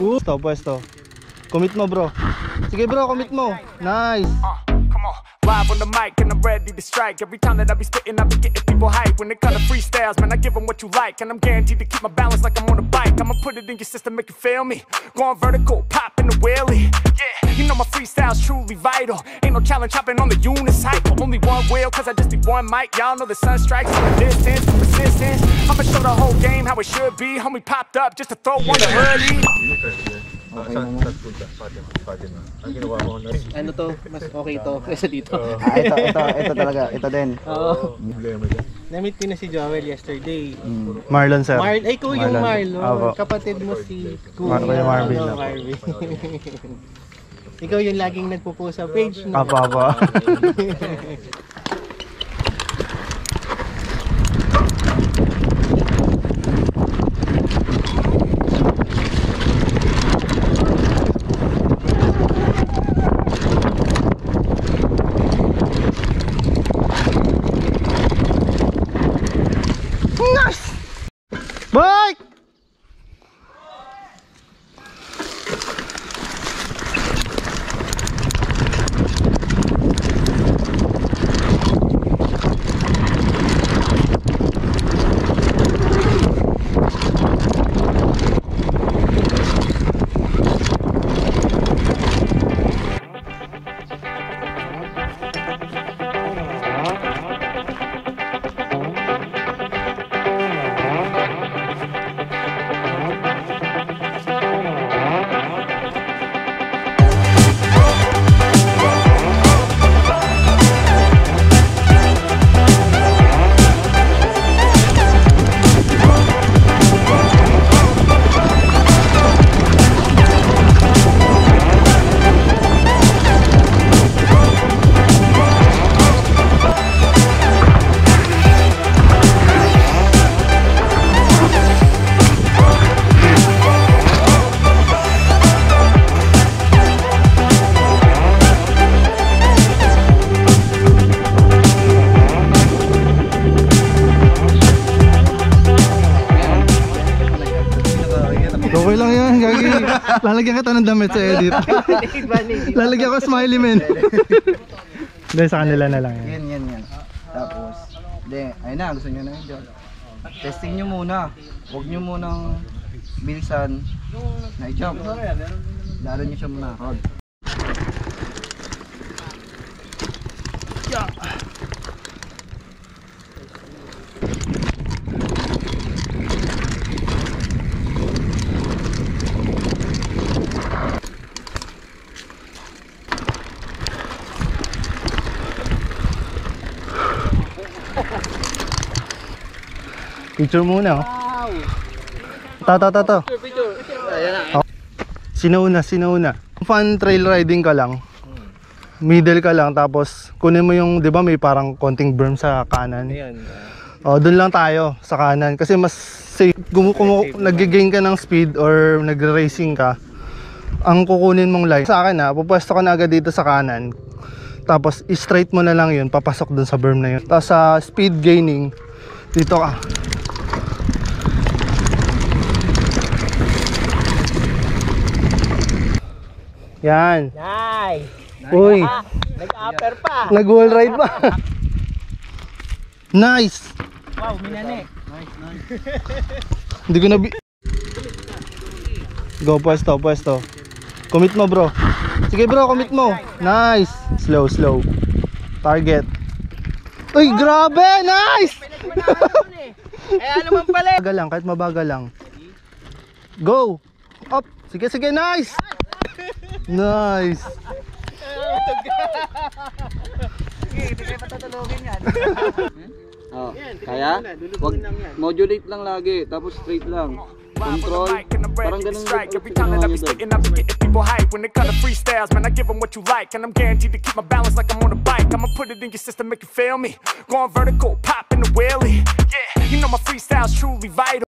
Pwesto, pwesto. Commit mo bro. Sige bro, commit mo. Nice. Uh. Live on the mic and I'm ready to strike. Every time that I be spitting, I be getting people hype. When it comes to freestyles, man, I give them what you like. And I'm guaranteed to keep my balance like I'm on a bike. I'ma put it in your system, make you feel me. Going vertical, pop in the wheelie. Yeah, you know my freestyle's truly vital. Ain't no challenge hopping on the unicycle. Only one wheel, cause I just need one mic. Y'all know the sun strikes from a distance, persistence. It should be. Homie popped up just to throw one to hoodie. Okay. Ang ginawa mo na Ano to? Mas okay to kaysa dito. Ah, ito, ito, ito talaga. Ito din. Oo. problema dyan. Na-meet ko na si Joel yesterday. Marlon sir. Marl, ay, ko yung Marlon. Marlon. Opo. Kapatid mo si Kuya Marvin ano, na po. Marvin. Ikaw yung laging nagpo-post sa page, no? Apo, Bye! Okay lang yan, gagi. Lalagyan kita ng damit sa edit. Lalagyan ko smiley man. Hindi, sa kanila na lang yan. Yan, yan, yan. Tapos, hindi, ayun na, gusto nyo na yun dyan. Testing nyo muna. Huwag nyo munang bilisan na i-jump. Lalo nyo siya muna. Picture muna, oh. Ta, ta, ta, ta. Oh. Sinauna, sinauna. Fun trail riding ka lang. Middle ka lang, tapos kunin mo yung, di ba may parang konting berm sa kanan. Ayan. Oh, doon lang tayo sa kanan kasi mas safe kung kumu- nag-gain ka ng speed or nagre-racing ka. Ang kukunin mong line sa akin ha, pupwesto ka na agad dito sa kanan. Tapos i-straight mo na lang 'yun, papasok dun sa berm na 'yun. Tapos sa speed gaining dito ka. Yan. Nice! Uy, Nag-upper pa! nag-wall ride pa. nice. Wow, minanek! Hindi ko na bi- Go pwesto, pwesto. Commit mo bro. Sige bro, commit mo. Nice. Slow, slow. Target. Uy, grabe! Nice! Eh, ano man pala? Mabagal lang, kahit mabagal lang. Go! Up! Sige, sige, nice! Nice! Oh, kaya? Wag, modulate lang lagi, tapos straight lang. Control. Parang ganun strike. Every time that I be spitting, I be getting people hype. When it comes to freestyles, man, I give them what you like. And I'm guaranteed to keep my balance like I'm on a bike. I'ma put it in your system, make you feel me. Going vertical, pop in the wheelie. Yeah, you know my freestyle's truly vital.